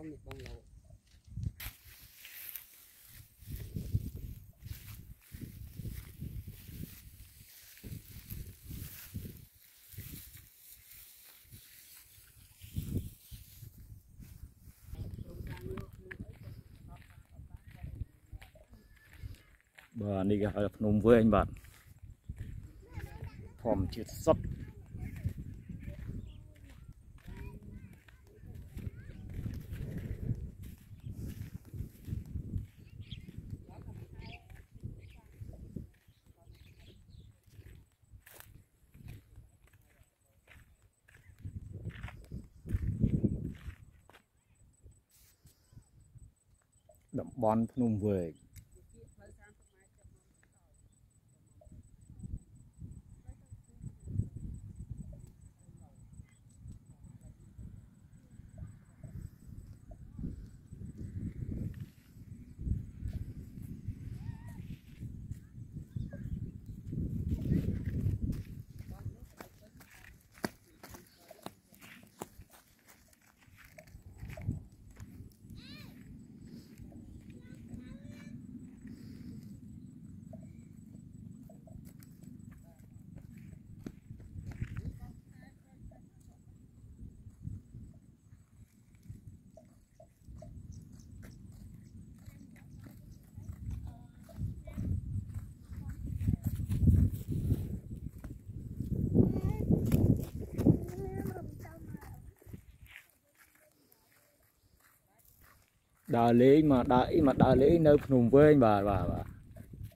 có một con lậu bà đi gặp nông với anh bạn. Phòng chết sắt តំបន់ភ្នំវែង ដើរលេងមកដើរអីមកដើរលេងនៅភ្នំវែងបាទបាទបាទ